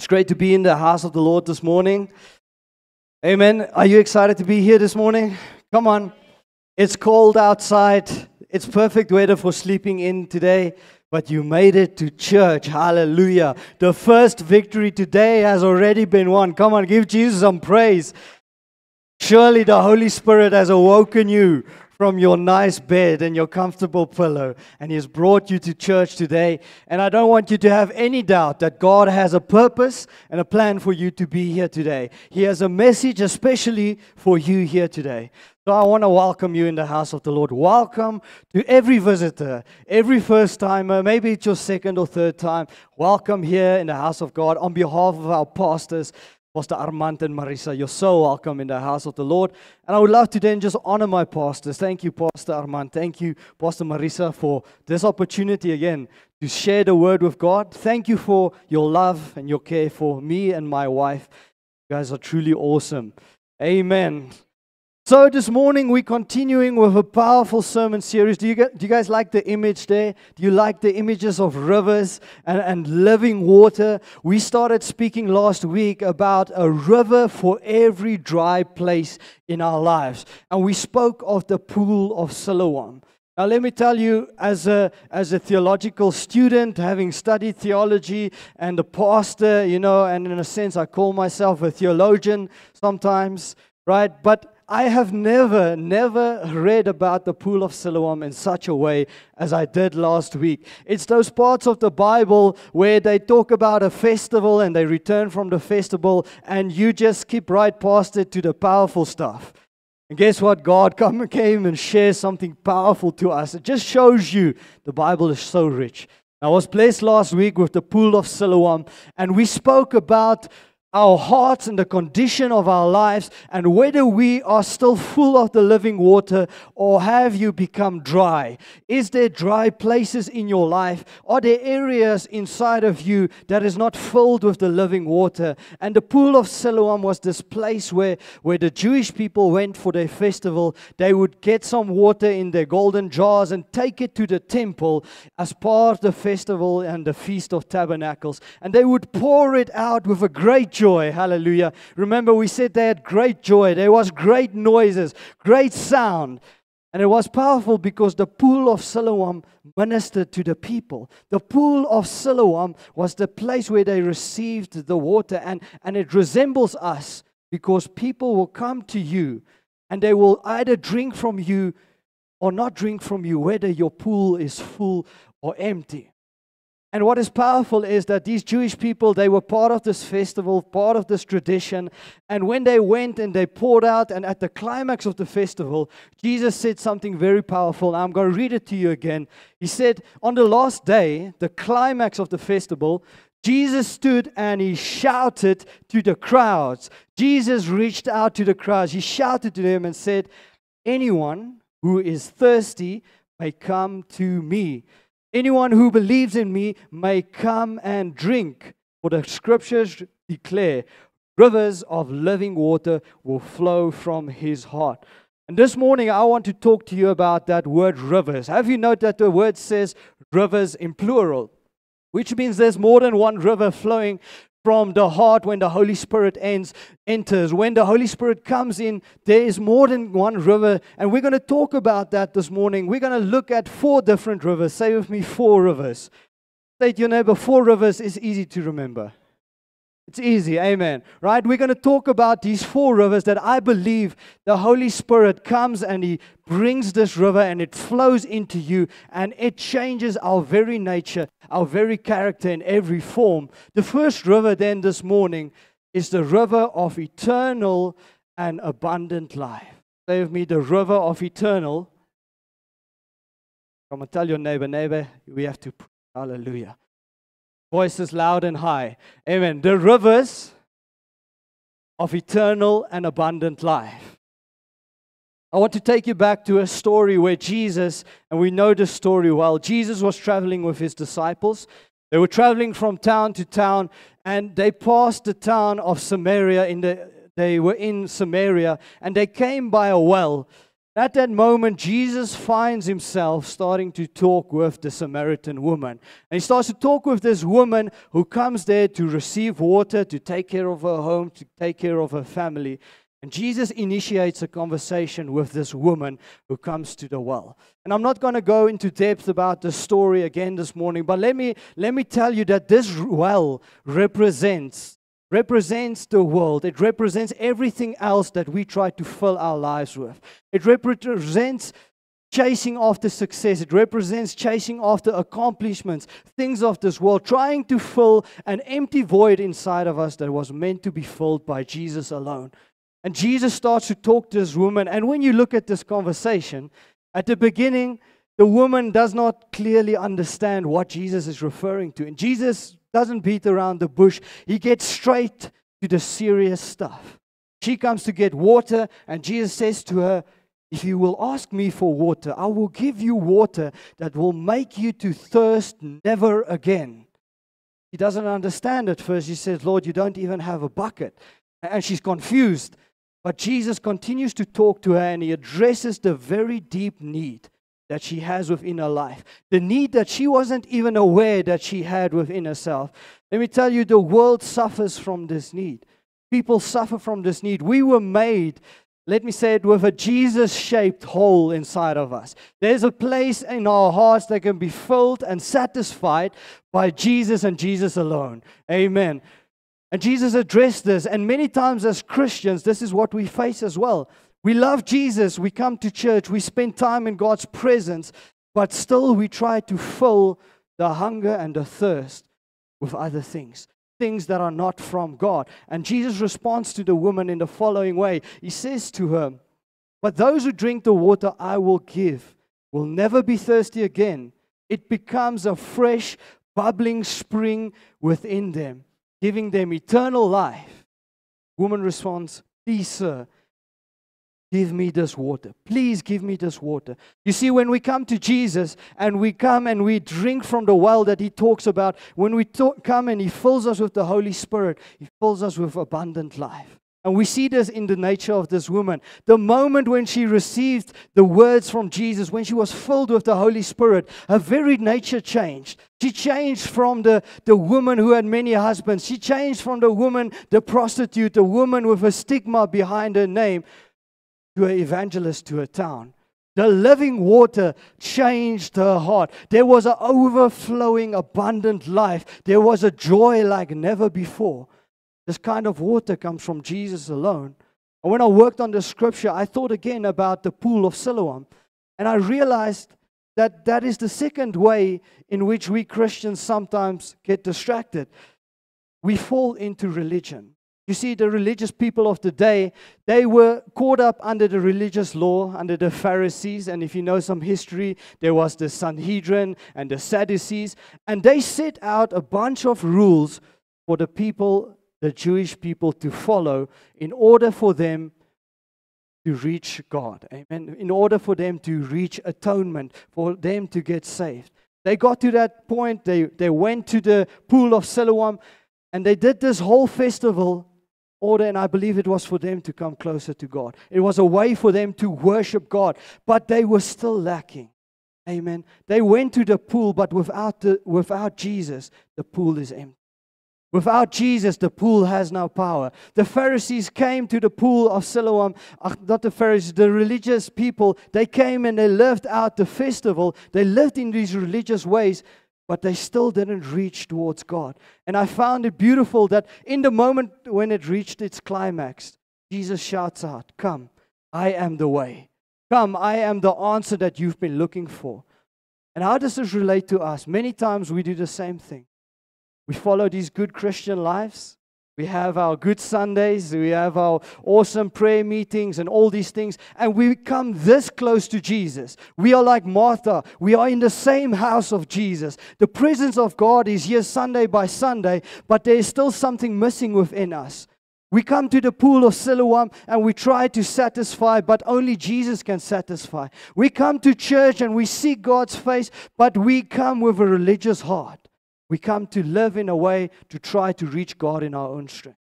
It's great to be in the house of the Lord this morning. Amen. Are you excited to be here this morning? Come on. It's cold outside. It's perfect weather for sleeping in today, but you made it to church. Hallelujah. The first victory today has already been won. Come on, give Jesus some praise. Surely the Holy Spirit has awoken you from your nice bed and your comfortable pillow, and He has brought you to church today. And I don't want you to have any doubt that God has a purpose and a plan for you to be here today. He has a message especially for you here today. So I want to welcome you in the house of the Lord. Welcome to every visitor, every first timer, maybe it's your second or third time. Welcome here in the house of God on behalf of our pastors. Pastor Armand and Marisa, you're so welcome in the house of the Lord. And I would love to then just honor my pastors. Thank you, Pastor Armand. Thank you, Pastor Marisa, for this opportunity again to share the word with God. Thank you for your love and your care for me and my wife. You guys are truly awesome. Amen. So this morning we're continuing with a powerful sermon series. Do you, get, do you guys like the image there? Do you like the images of rivers and, and living water? We started speaking last week about a river for every dry place in our lives. And we spoke of the pool of Siloam. Now, let me tell you, as a, as a theological student, having studied theology and a pastor, you know, and in a sense, I call myself a theologian sometimes, right? But I have never, never read about the pool of Siloam in such a way as I did last week. It's those parts of the Bible where they talk about a festival and they return from the festival, and you just skip right past it to the powerful stuff. And guess what? God come, came and shared something powerful to us. It just shows you the Bible is so rich. I was blessed last week with the pool of Siloam, and we spoke about our hearts and the condition of our lives and whether we are still full of the living water or have you become dry. Is there dry places in your life? Are there areas inside of you that is not filled with the living water? And the pool of Siloam was this place where, where the Jewish people went for their festival. They would get some water in their golden jars and take it to the temple as part of the festival and the Feast of Tabernacles. And they would pour it out with a great joy. Hallelujah. Remember, we said they had great joy. There was great noises, great sound. And it was powerful because the pool of Siloam ministered to the people. The pool of Siloam was the place where they received the water, and, and it resembles us because people will come to you and they will either drink from you or not drink from you, whether your pool is full or empty. And what is powerful is that these Jewish people, they were part of this festival, part of this tradition. And when they went and they poured out, and at the climax of the festival, Jesus said something very powerful. I'm going to read it to you again. He said, On the last day, the climax of the festival, Jesus stood and he shouted to the crowds. Jesus reached out to the crowds. He shouted to them and said, Anyone who is thirsty may come to me. Anyone who believes in me may come and drink, for the scriptures declare rivers of living water will flow from his heart. And this morning, I want to talk to you about that word rivers. Have you noted that the word says rivers in plural? Which means there's more than one river flowing from the heart when the Holy Spirit ends, enters. When the Holy Spirit comes in, there is more than one river. And we're going to talk about that this morning. We're going to look at four different rivers. Say with me, four rivers. State your neighbor, four rivers is easy to remember. It's easy, amen. Right? We're going to talk about these four rivers that I believe the Holy Spirit comes and He brings this river and it flows into you and it changes our very nature, our very character in every form. The first river, then, this morning is the river of eternal and abundant life. Say with me, the river of eternal. Come and tell your neighbor, neighbor, we have to. Hallelujah. Voices loud and high. Amen. The rivers of eternal and abundant life. I want to take you back to a story where Jesus, and we know this story well, Jesus was traveling with his disciples. They were traveling from town to town, and they passed the town of Samaria. In the, they were in Samaria, and they came by a well. At that moment, Jesus finds himself starting to talk with the Samaritan woman. And he starts to talk with this woman who comes there to receive water, to take care of her home, to take care of her family. And Jesus initiates a conversation with this woman who comes to the well. And I'm not going to go into depth about the story again this morning, but let me, let me tell you that this well represents represents the world. It represents everything else that we try to fill our lives with. It represents chasing after success. It represents chasing after accomplishments, things of this world, trying to fill an empty void inside of us that was meant to be filled by Jesus alone. And Jesus starts to talk to this woman. And when you look at this conversation, at the beginning, the woman does not clearly understand what Jesus is referring to. And Jesus doesn't beat around the bush, he gets straight to the serious stuff. She comes to get water, and Jesus says to her, If you will ask me for water, I will give you water that will make you to thirst never again. He doesn't understand at first. He says, Lord, you don't even have a bucket. And she's confused. But Jesus continues to talk to her and he addresses the very deep need that she has within her life, the need that she wasn't even aware that she had within herself. Let me tell you, the world suffers from this need. People suffer from this need. We were made, let me say it, with a Jesus shaped hole inside of us. There's a place in our hearts that can be filled and satisfied by Jesus and Jesus alone. Amen. And Jesus addressed this, and many times as Christians, this is what we face as well. We love Jesus, we come to church, we spend time in God's presence, but still we try to fill the hunger and the thirst with other things, things that are not from God. And Jesus responds to the woman in the following way He says to her, But those who drink the water I will give will never be thirsty again. It becomes a fresh, bubbling spring within them, giving them eternal life. Woman responds, Please, sir Give me this water. Please give me this water. You see, when we come to Jesus and we come and we drink from the well that He talks about, when we talk, come and He fills us with the Holy Spirit, He fills us with abundant life. And we see this in the nature of this woman. The moment when she received the words from Jesus, when she was filled with the Holy Spirit, her very nature changed. She changed from the, the woman who had many husbands. She changed from the woman, the prostitute, the woman with a stigma behind her name to an evangelist to a town. The living water changed her heart. There was an overflowing, abundant life. There was a joy like never before. This kind of water comes from Jesus alone. And when I worked on the scripture, I thought again about the pool of Siloam. And I realized that that is the second way in which we Christians sometimes get distracted. We fall into religion. You see, the religious people of the day, they were caught up under the religious law, under the Pharisees. And if you know some history, there was the Sanhedrin and the Sadducees. And they set out a bunch of rules for the people, the Jewish people, to follow in order for them to reach God. Amen. In order for them to reach atonement, for them to get saved. They got to that point, they, they went to the pool of Siloam, and they did this whole festival order, and I believe it was for them to come closer to God. It was a way for them to worship God, but they were still lacking. Amen. They went to the pool, but without, the, without Jesus, the pool is empty. Without Jesus, the pool has no power. The Pharisees came to the pool of Siloam, uh, not the Pharisees, the religious people. They came and they lived out the festival. They lived in these religious ways, but they still didn't reach towards God. And I found it beautiful that in the moment when it reached its climax, Jesus shouts out, Come, I am the way. Come, I am the answer that you've been looking for. And how does this relate to us? Many times we do the same thing. We follow these good Christian lives, we have our good Sundays, we have our awesome prayer meetings and all these things, and we come this close to Jesus. We are like Martha, we are in the same house of Jesus. The presence of God is here Sunday by Sunday, but there is still something missing within us. We come to the pool of Siloam and we try to satisfy, but only Jesus can satisfy. We come to church and we seek God's face, but we come with a religious heart. We come to live in a way to try to reach God in our own strength.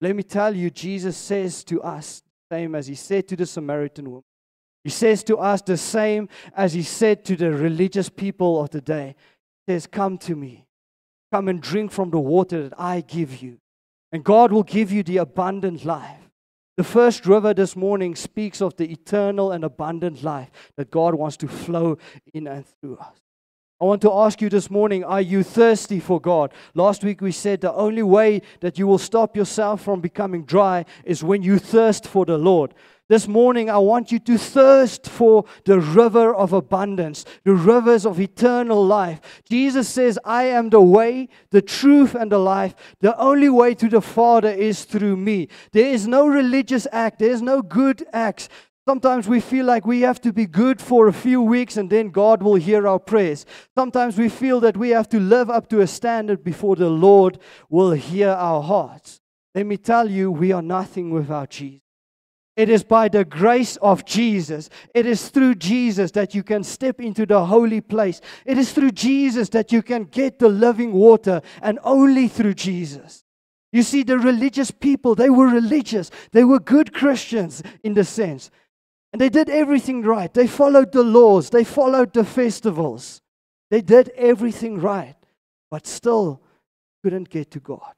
Let me tell you, Jesus says to us, the same as he said to the Samaritan woman, He says to us the same as he said to the religious people of the day. He says, Come to me. Come and drink from the water that I give you. And God will give you the abundant life. The first river this morning speaks of the eternal and abundant life that God wants to flow in and through us. I want to ask you this morning are you thirsty for God? Last week we said the only way that you will stop yourself from becoming dry is when you thirst for the Lord. This morning, I want you to thirst for the river of abundance, the rivers of eternal life. Jesus says, I am the way, the truth, and the life. The only way to the Father is through me. There is no religious act, there is no good acts. Sometimes we feel like we have to be good for a few weeks and then God will hear our prayers. Sometimes we feel that we have to live up to a standard before the Lord will hear our hearts. Let me tell you, we are nothing without Jesus. It is by the grace of Jesus. It is through Jesus that you can step into the holy place. It is through Jesus that you can get the living water, and only through Jesus. You see, the religious people, they were religious. They were good Christians in the sense. And they did everything right. They followed the laws, they followed the festivals. They did everything right, but still couldn't get to God.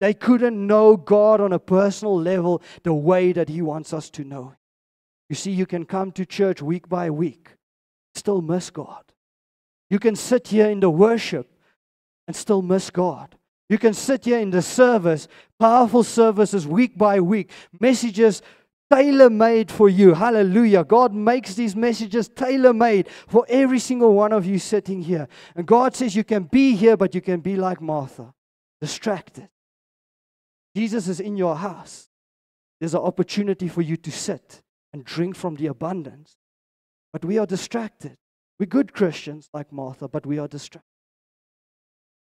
They couldn't know God on a personal level the way that He wants us to know. You see, you can come to church week by week, still miss God. You can sit here in the worship and still miss God. You can sit here in the service, powerful services week by week, messages tailor made for you. Hallelujah. God makes these messages tailor made for every single one of you sitting here. And God says you can be here, but you can be like Martha, distracted. Jesus is in your house. There's an opportunity for you to sit and drink from the abundance. But we are distracted. We're good Christians like Martha, but we are distracted.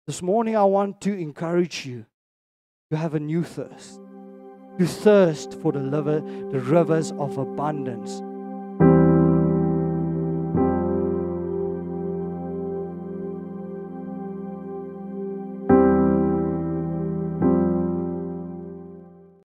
This morning, I want to encourage you to have a new thirst to thirst for the, liver, the rivers of abundance